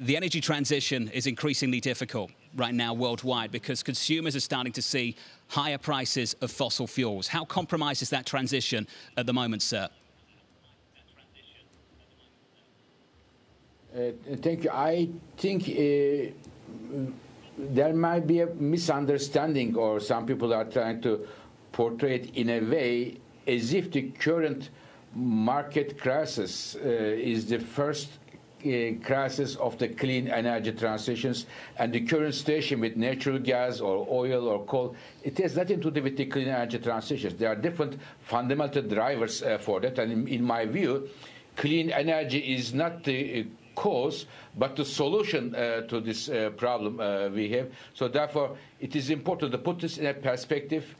the energy transition is increasingly difficult right now worldwide because consumers are starting to see higher prices of fossil fuels. How compromised is that transition at the moment, sir? Uh, thank you. I think uh, there might be a misunderstanding, or some people are trying to portray it in a way as if the current market crisis uh, is the first crisis of the clean energy transitions and the current situation with natural gas or oil or coal, it has nothing to do with the clean energy transitions. There are different fundamental drivers uh, for that. And in, in, my view, clean energy is not the uh, cause, but the solution uh, to this uh, problem uh, we have. So therefore, it is important to put this in a perspective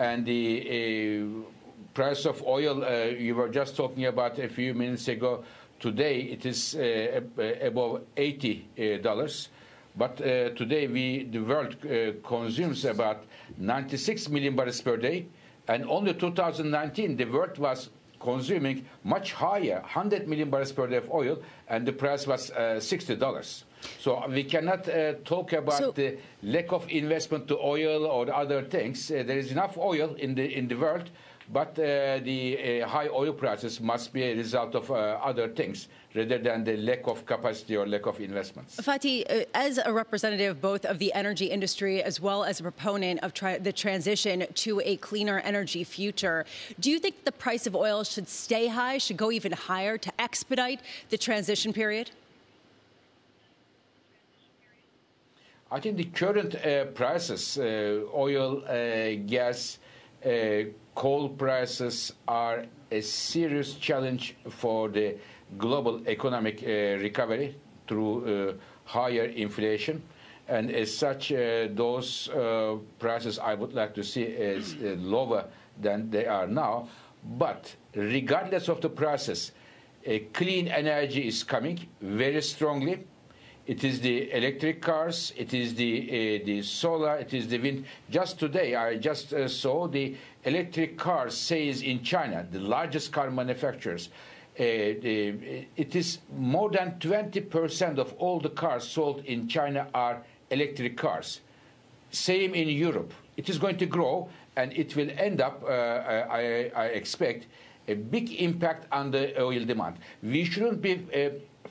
and the price of oil you were just talking about a few minutes ago Today it is uh, above $80. Uh, but uh, today we, the world consumes about 96 million barrels per day. And only 2019, the world was consuming much higher, 100 million barrels per day of oil, and the price was uh, $60. So we cannot uh, talk about so, the lack of investment to oil or other things. Uh, there is enough oil in the in the world, but uh, the uh, high oil prices must be a result of uh, other things rather than the lack of capacity or lack of investments. Fatih, uh, as a representative both of the energy industry as well as a proponent of tri the transition to a cleaner energy future, do you think the price of oil should stay high, should go even higher to expedite the transition period? I think the current uh, prices, uh, oil, gas, coal prices are a serious challenge for the global economic uh, recovery through uh, higher inflation. And as such, uh, those uh, prices I would like to see uh, lower than they are now. But regardless of the prices, clean energy is coming very strongly it is the electric cars, it is the uh, the solar, it is the wind. Just today, I just uh, saw the electric car sales in China, the largest car manufacturers. Uh, it is more than 20% of all the cars sold in China are electric cars. Same in Europe. It is going to grow, and it will end up, I, I, expect, a big impact on the oil demand. We shouldn't be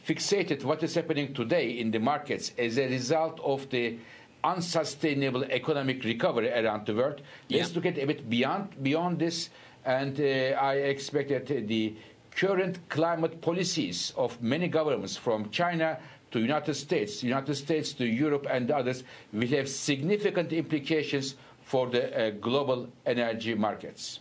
fixated what is happening today in the markets as a result of the unsustainable economic recovery around the world. Yeah. Let's look at a bit beyond beyond this, and uh, I expect that the current climate policies of many governments, from China to United States, United States to Europe and others, will have significant implications for the uh, global energy markets.